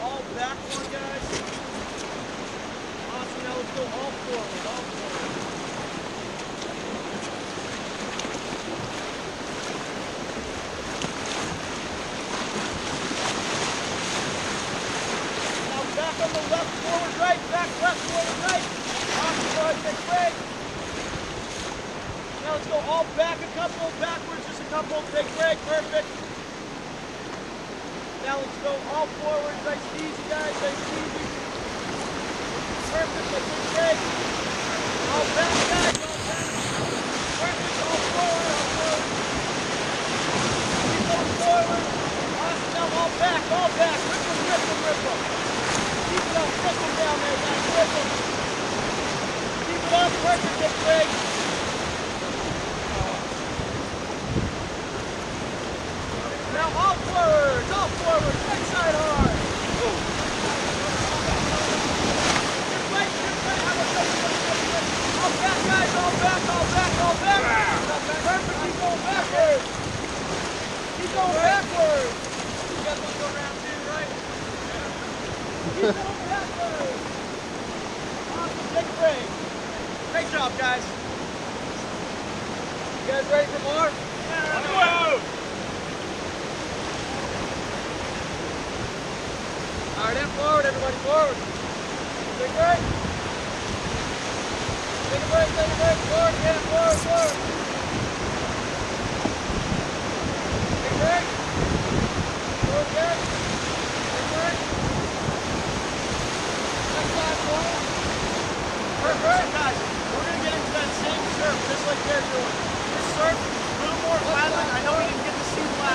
all back one, guys. Awesome. Now let's go all forward. All forward. Now back on the left, forward, right. Back, left, forward, right. Awesome. Ahead, take break. Now let's go all back a couple, backwards just a couple. Take break. Perfect. Now let's go all forward. Nice and easy, guys. Nice and easy. Perfect. Let's take. All back, guys. All back. Perfect. All forward. All forward. Keep going forward. Awesome. All back. All back. Rip them, rip them, rip them. Keep going. Rip them down there, guys. Rip them. Keep it up. Perfect. Take break. Now all forward, all forward, right side hard. Good right, good right. I will take take it. All back, guys, all back, all back, all back. Going backwards. Going backwards. You guys want to go right? Going backwards. Take a break. Great job, guys. You guys ready for more? Yeah. All right, then forward, everybody, forward. Take a break. Take a break, take a break, forward again, forward, forward. Take a break. Forward again. Take a break. Next side, forward. Perfect. Guys, we're going to get into that same surf, just like they're doing. This surf, a little more violent. I know we didn't get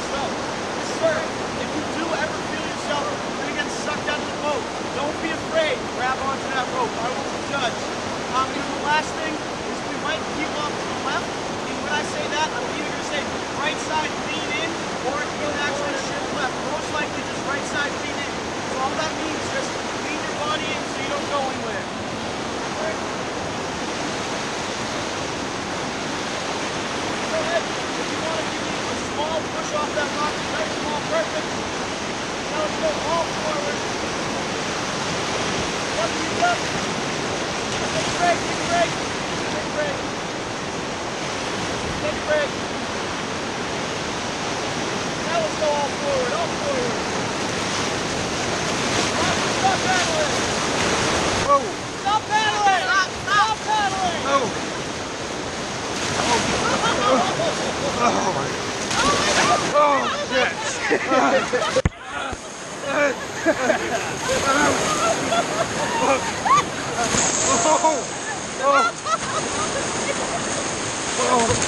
so, sir, if you do ever feel yourself gonna get sucked out of the boat, don't be afraid. Grab onto that rope. I won't judge. Um, and the last thing is we might keep off to the left. And when I say that, I'm either gonna say right side lean in, or it can actually shift left. Most likely just right side lean in. So all that means is just lean your body in so you don't go anywhere. Alright? Go ahead. If you want to give me a small push off that rock, very small, perfect. Now let's go all forward. Up, keep up. Take a break, take a break. Take a break. Take a break. Oh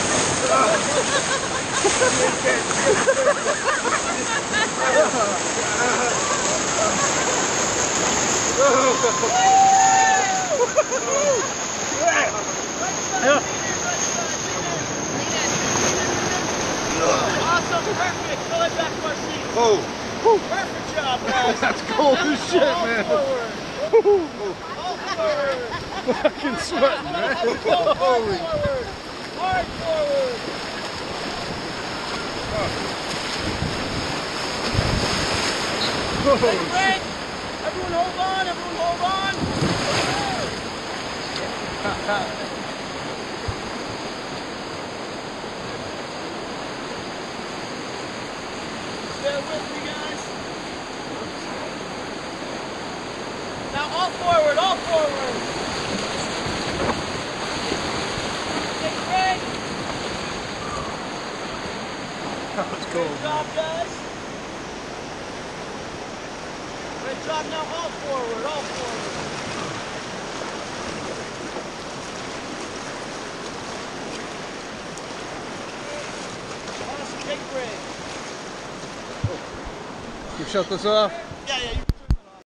to our seats. Oh. Perfect job, guys. That's cold as shit, man. Forward. All forward. Fucking sweating, man. Hard Holy. forward. Hard forward. Take a Oh. Everyone hold on. Everyone hold on. Now all forward, all forward. Take a break. That's cool. Good job, guys. Great job. Now all forward, all forward. Awesome. Take break. You shut this off? Yeah, yeah,